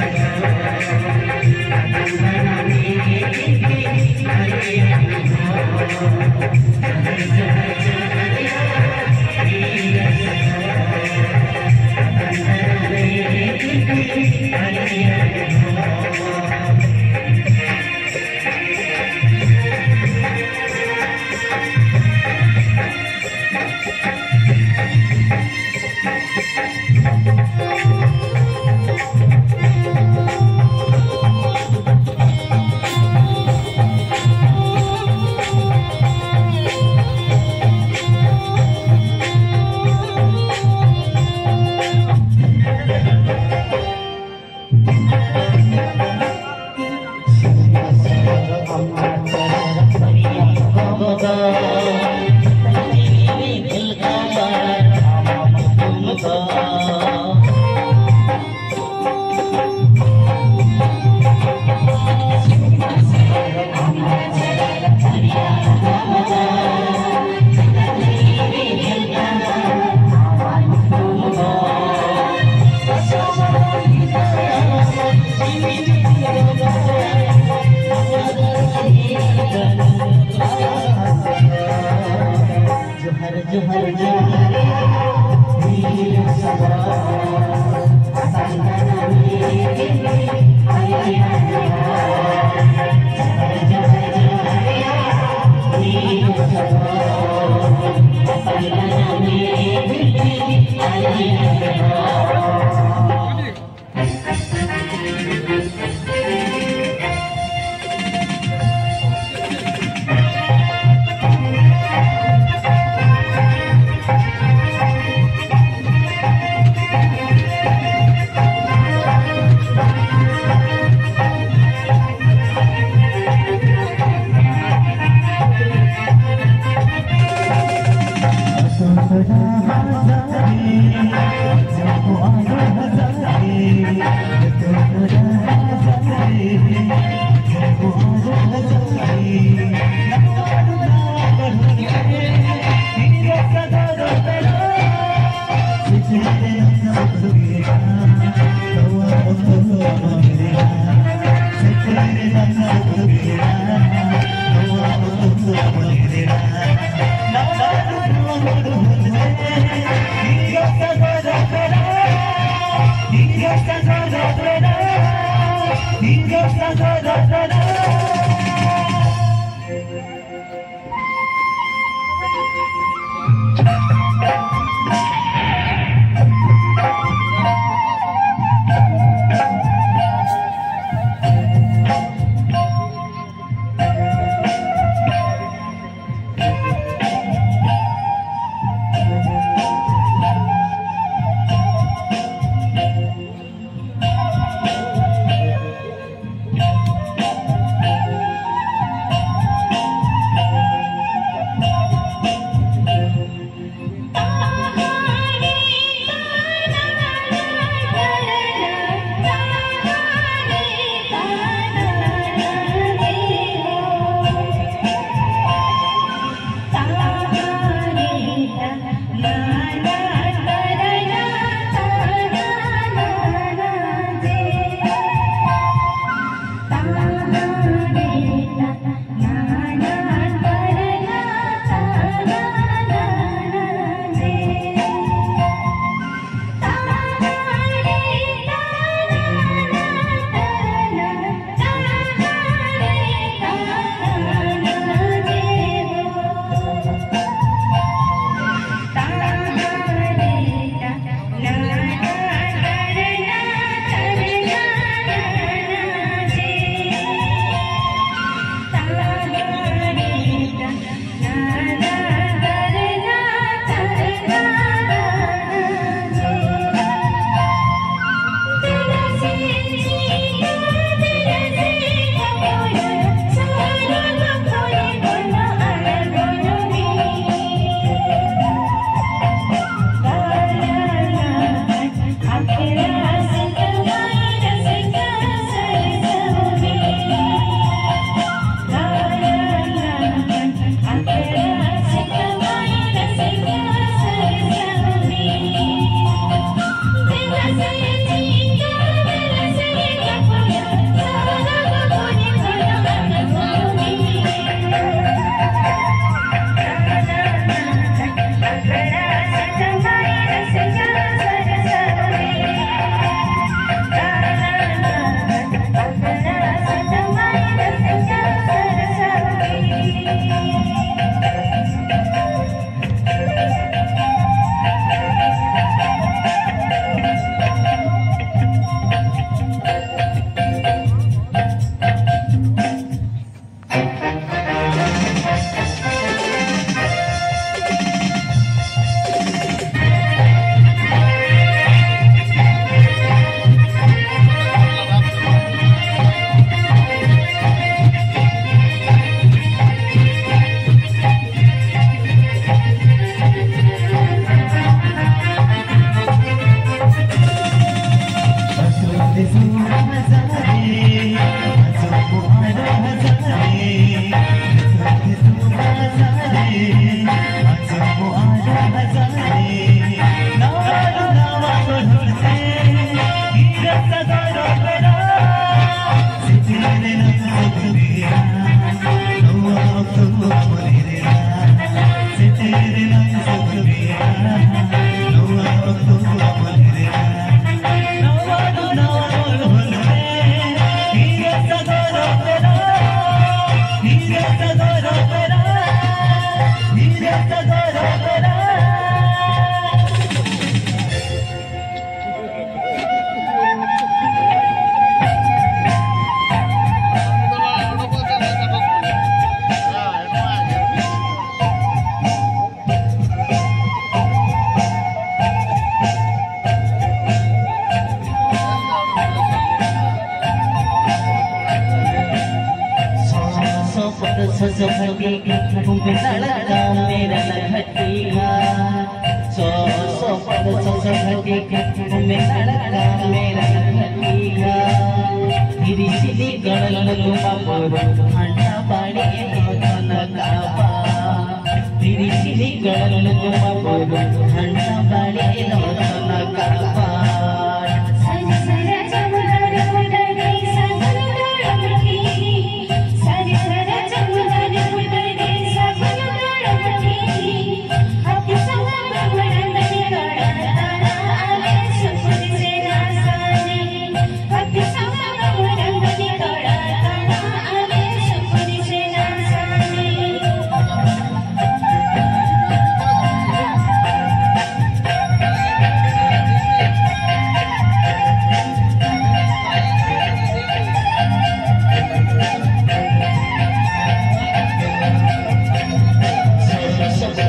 Thank you. Yo India stands on the ఇరిసిది గణలలు మమ్మరు అన్న పాడి తన తప ఇరిసిది గణలలు మమ్మరు అన్న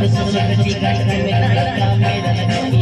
Thank you.